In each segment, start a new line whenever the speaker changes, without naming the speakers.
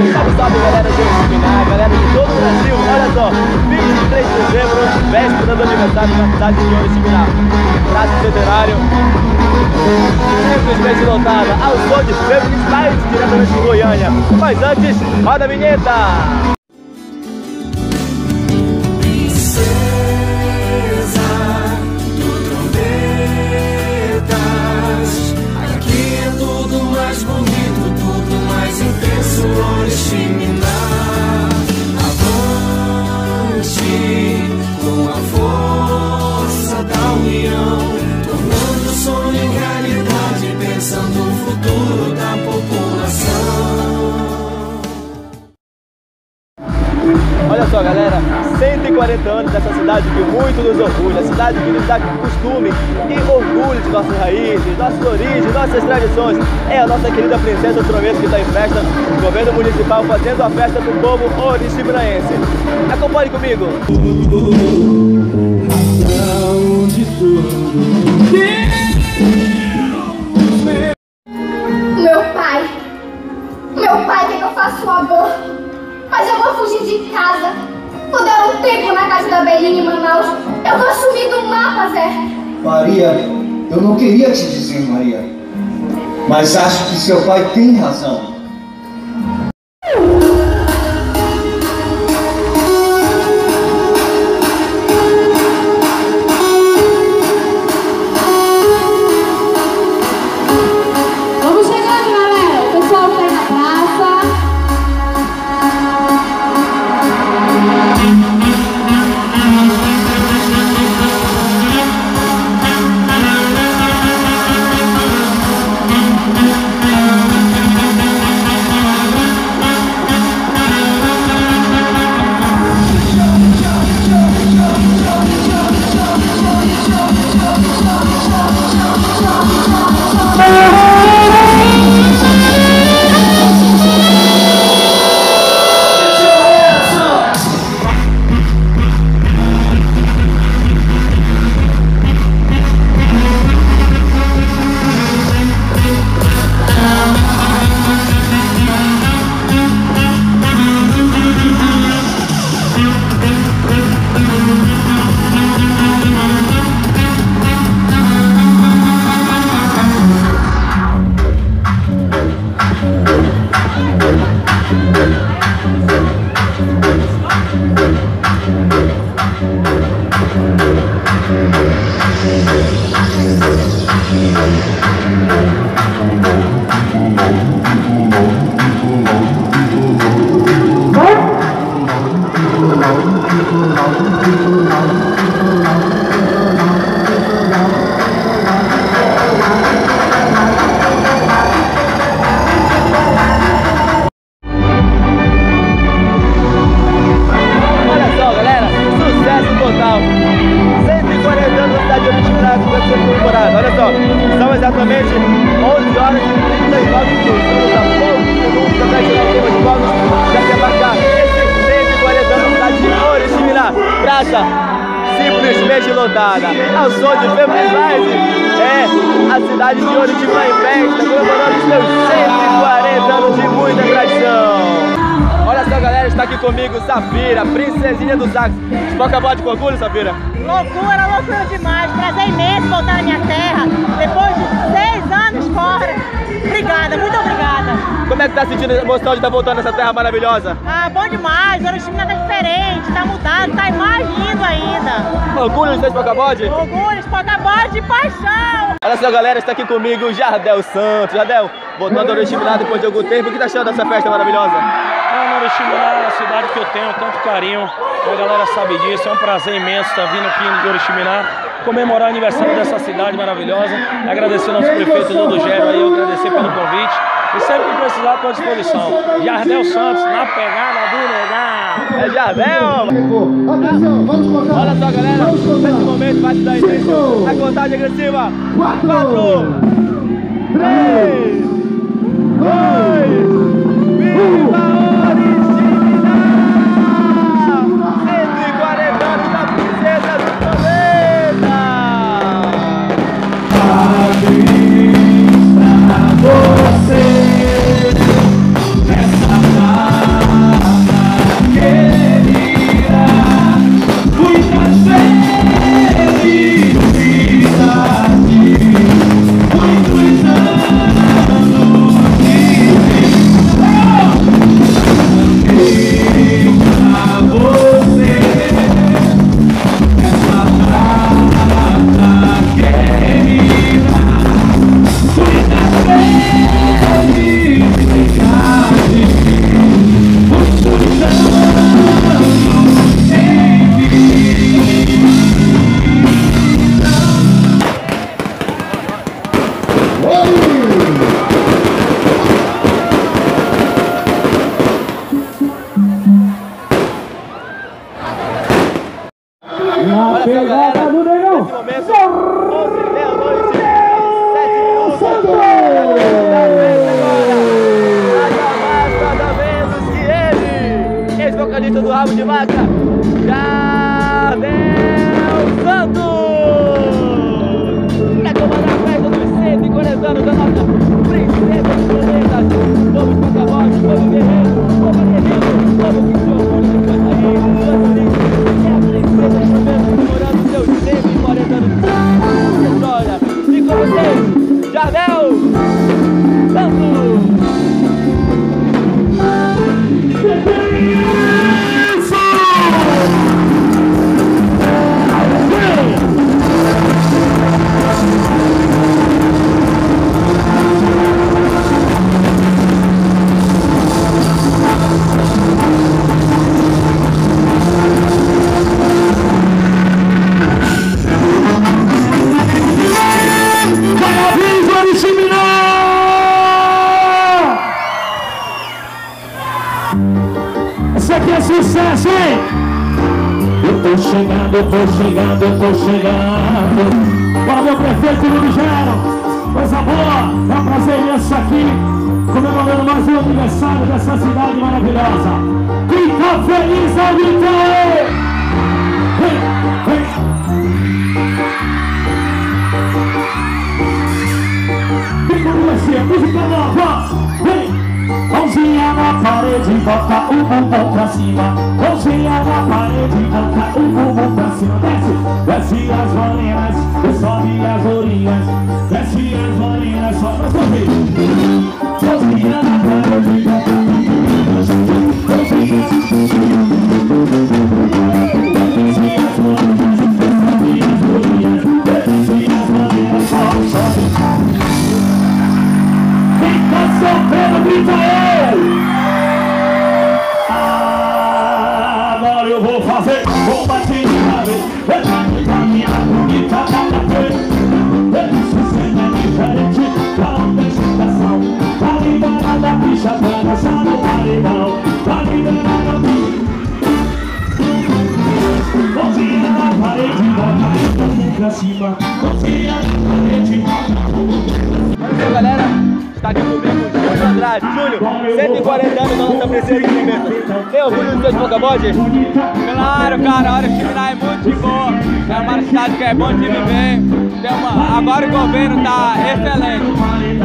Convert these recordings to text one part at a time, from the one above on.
Salve, salve, galera de Oriximiná, galera de todo o Brasil. Olha só, 23 de dezembro, véspera do aniversário na cidade de Oriximiná. Praça Centenário. Simplesmente lotada, ao som de Family Styles, diretamente de Goiânia. Mas antes, roda a vinheta! Muito nos orgulha, a cidade que nos dá costume e orgulho de nossas raízes, nossas origens, nossas tradições. É a nossa querida princesa Prometo que está em festa, o governo municipal fazendo a festa para o povo oriximibraense. Acompanhe comigo.
Casa da Belinha em Manaus. Eu vou sumir do mapa, Zé.
Maria, eu não queria te dizer, Maria. Mas acho que seu pai tem razão.
Aqui comigo Safira, princesinha do sax. Você acabar de orgulho, Safira?
Loucura, loucura demais. Prazer imenso voltar na minha terra. Depois de seis anos fora. Obrigada, muito obrigada.
Como é que tá sentindo a emoção de estar voltando nessa terra maravilhosa?
Ah, bom demais. O time tá diferente, tá mudado, tá mais lindo ainda.
Orgulho de ser Espocabode?
Orgulho, espocabode de paixão.
Olha só, galera, está aqui comigo o Jardel Santos. Jardel, voltando ao Oriximiná depois de algum tempo, o que tá achando dessa festa maravilhosa?
Ah, Oriximiná é a cidade que eu tenho tanto carinho, a galera sabe disso, é um prazer imenso estar vindo aqui em Oriximiná comemorar o aniversário dessa cidade maravilhosa. Agradecer ao nosso prefeito Dudu Gero aí, agradecer pelo convite. E sempre que precisar, estou à disposição. Jardel Santos, na pegada do legal.
É Jardel!
Atenção, vamos colocar.
Olha só, galera, nesse momento vai se dar início a contagem agressiva. 4, 3, 2, rabo de vaca, Jardel Santos! Pra comandar a festa dos 140 anos da nossa princesa
Essa aqui é sucesso, hein? Eu tô chegando, eu tô chegando, eu tô chegando. Para meu prefeito Luiz Gero. Coisa boa, é um prazer imenso aqui, comemorando mais um aniversário dessa cidade maravilhosa. Tá feliz o Vitor! Vem, vem. Vem com você, música nova! Mãozinha na parede, bota o bumbum pra cima. Mãozinha na parede, bota o bumbum pra cima. Desce, desce as molinas, e sobe as ourinhas Desce as molinas, só pra subir Mãozinha na parede, bota o bumbum pra cima sofrendo, grita eu! Agora eu vou fazer bomba de nave. Da minha bonita da Isso sempre é diferente da apresentação. Tá liberada a bicha pra dançar no paredão. Tá liberada a bicha. Mãozinha na parede, bota pra cima
galera. Está aqui comigo Júlio Andrade. Júlio, 140 anos da nossa princesa de pimenta. Tem orgulho do seu de Pocabode? Claro, cara. A hora de terminar é muito de boa. É uma cidade que é bom de viver. Tem uma... Agora o governo tá excelente.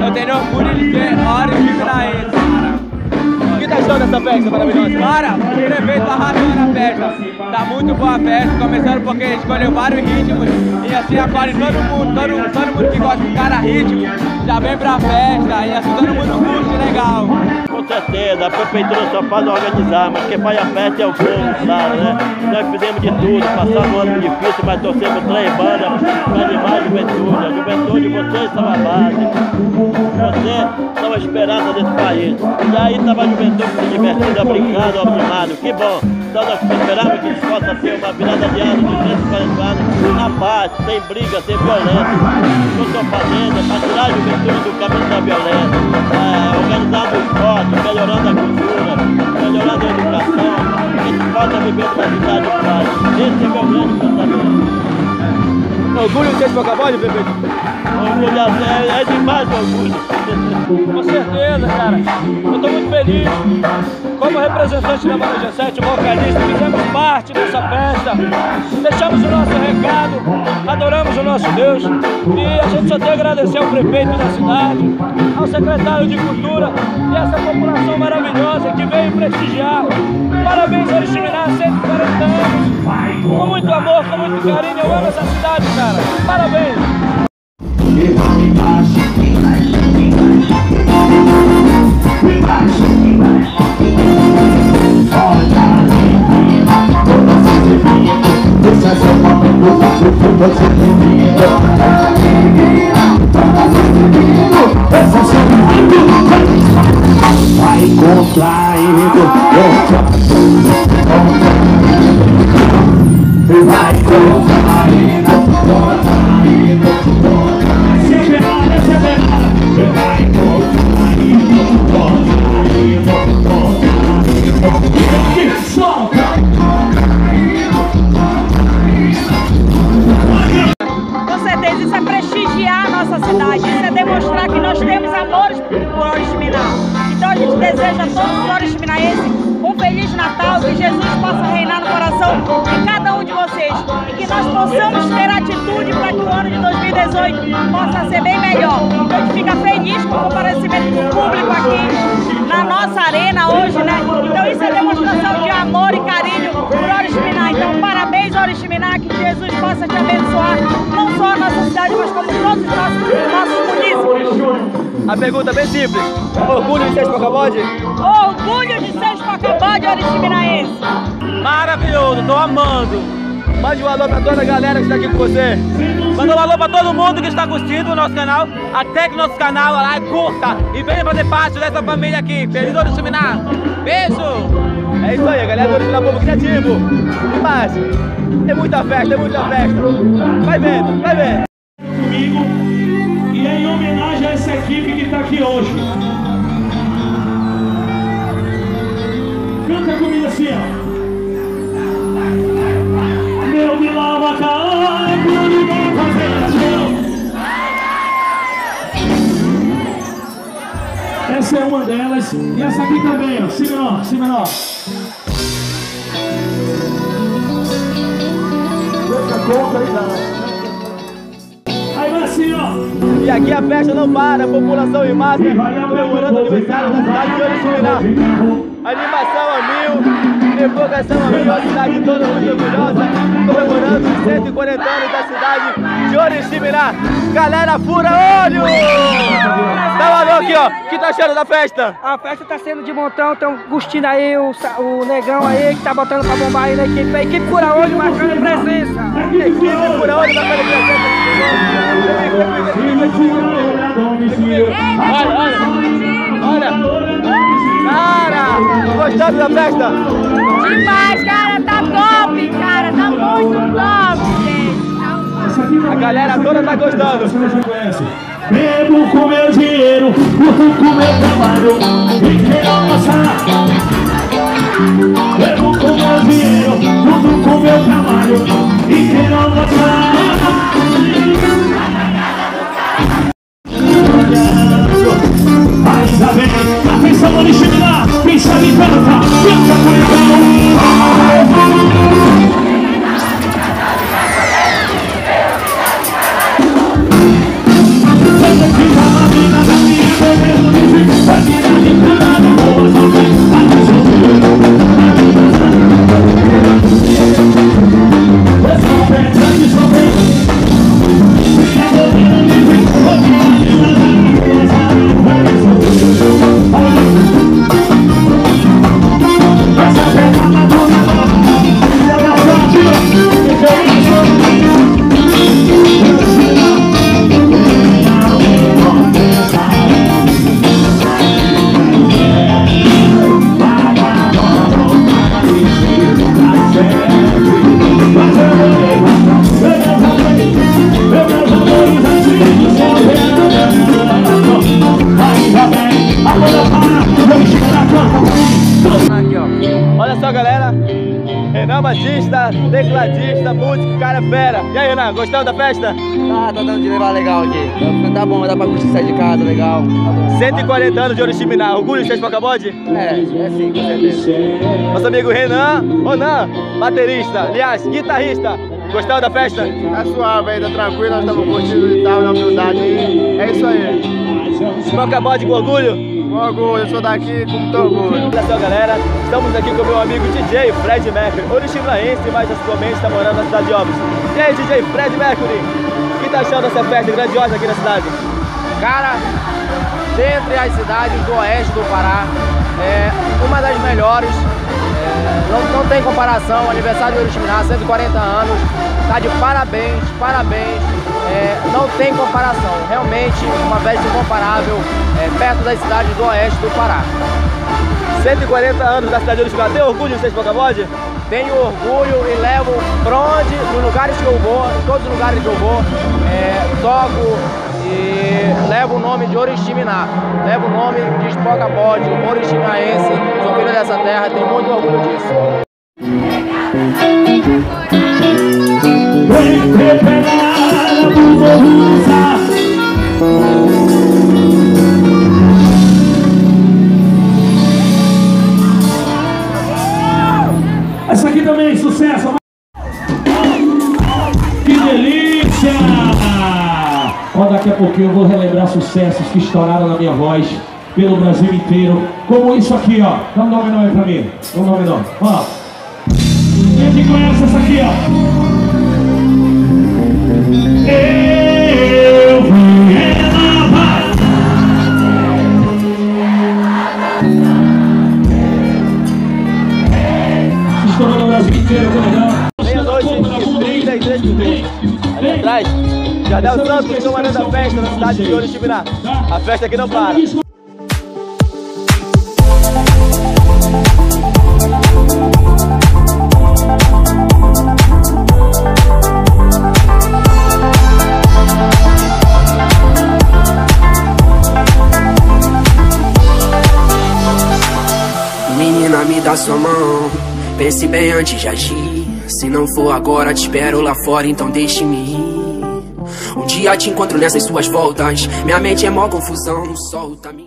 Eu tenho orgulho de ver a hora de terminar isso, cara. O que tá achando dessa festa maravilhosa? Cara, o prefeito arrasou na festa. Tá muito boa a festa, começando porque escolheu vários ritmos. E assim agora todo mundo, todo, todo mundo que gosta de cada ritmo já vem pra festa. E assim todo mundo curte legal.
Com certeza, a prefeitura só faz organizar, mas quem faz a festa é o povo, claro, né? Nós fizemos de tudo, passamos um ano difícil, mas torcemos três bandas para animar a juventude. A juventude, vocês são a base. Esperança desse país. E aí estava a juventude se divertindo, brincando, animado. Que bom. Então nós esperamos que isso possa ser uma virada de ano de 140 anos na paz, sem briga, sem violência. O que eu estou fazendo é para tirar a juventude do caminho da violência, é, organizando o esporte, melhorando a cultura, melhorando a educação, que a gente possa viver numa cidade de paz. Esse é meu grande pensamento.
Orgulho de ser de prefeito?
Orgulho é, é demais orgulho.
Com certeza, cara. Eu estou muito feliz. Como representante da Banda G7, vocalista, fizemos parte dessa festa. Deixamos o nosso recado, adoramos o nosso Deus. E a gente só tem a agradecer ao prefeito da cidade, ao secretário de Cultura e essa população maravilhosa que veio prestigiar. Parabéns, Oriximiná, 140 anos. Com muito amor, com muito carinho. Eu amo essa cidade, cara. Parabéns.
Vai contraindo, vai
2018 possa ser bem melhor. Então a gente fica feliz com o comparecimento do público aqui na nossa arena hoje, né? Então isso é demonstração de amor e carinho por Oriximiná. Então parabéns, Oriximiná, que Jesus possa te abençoar, não só a nossa cidade, mas como todos os nossos, nossos munícipes.
A pergunta é bem simples. Orgulho de ser Espocabode?
Orgulho de ser Espocabode Oriximinaense.
Maravilhoso, tô amando. Mande um alô pra toda a galera que está aqui com você.
Manda um alô pra todo mundo que está curtindo o nosso canal. Até que nosso canal lá curta e venha fazer parte dessa família aqui. Feliz ano Seminar. Beijo!
É isso aí, galera do Original Povo Criativo. E mais, é muita festa, é muita festa. Vai vendo, vai vendo.
comigo e é em homenagem a essa equipe que está aqui hoje. Canta comigo assim, ó. Essa é uma delas e essa aqui também, ó. Si menor, si menor. Aí vai assim, ó.
E aqui a festa não para, população em massa, comemorando o aniversário da cidade de Oriximiná. Animação a mil, empolgação a mil, a cidade toda muito orgulhosa, comemorando os 140 anos da cidade de Oriximiná. Galera, fura olho! Dá um alô aqui, ó, que tá achando da festa?
A festa tá sendo de montão, tem o Gustino aí, o, o Negão aí, que tá botando pra bombar aí na equipe. A equipe fura hoje marcando presença.
Equipe fura olho, vai fazer da festa?
Demais, cara, tá top, cara, tá muito top, gente.
A galera toda tá gostando.
Você já conhece. Bebo com meu dinheiro, curto com meu trabalho e quero almoçar. Bebo com meu dinheiro, curto com meu trabalho e quero almoçar. Quem sabe
Olha só, galera. Renan Batista, tecladista, músico, cara fera. E aí, Renan, gostando da festa?
Tá, tá dando de levar legal aqui. Tá, bom, dá pra curtir sair de casa, legal. Tá bom.
140 anos de Oriximiná. Orgulho de ser Espocabode?
É, é sim, com certeza.
Nosso amigo Renan, Ronan, baterista, aliás, guitarrista. Gostando da festa?
Tá suave aí, tá tranquilo, nós estamos curtindo e tal, na humildade aí. É isso aí.
Espocabode com orgulho?
Com orgulho, eu sou daqui com muito orgulho.
Olha só, galera. Estamos aqui com o meu amigo DJ Fred Mercury, oriximinaense, mas atualmente está morando na cidade de Óbidos. E aí, DJ Fred Mercury, o que tá achando dessa festa grandiosa aqui na cidade?
Cara, dentre as cidades do oeste do Pará, é uma das melhores. É, não, não tem comparação, aniversário de Oriximiná, 140 anos, tá de parabéns, parabéns. É, não tem comparação, realmente uma festa incomparável, é, perto das cidades do oeste do Pará.
140 anos da cidade de Oriximiná. Tem orgulho de ser Espocabode?
Tenho orgulho e levo pra onde, nos lugares que eu vou, em todos os lugares que eu vou, é, toco e levo o nome de Oriximiná, levo o nome de Espocabode, oriximinaense, sou filho dessa terra, tenho muito orgulho disso.
Vem cara. Essa aqui também sucesso. Que delícia! Ó, daqui a pouquinho eu vou relembrar sucessos que estouraram na minha voz pelo Brasil inteiro, como isso aqui, ó. Dá um nome nome é pra mim. Dá um nome nome. Ó. Quem conhece essa aqui, ó?
Jardel Santos comandando a festa na cidade de Oriximiná. A festa aqui não para.
Menina, me dá sua mão. Pense bem antes de agir. Se não for agora, te espero lá fora, então deixe-me ir. Dia te encontro nessas suas voltas. Minha mente é mó confusão, não solta minha.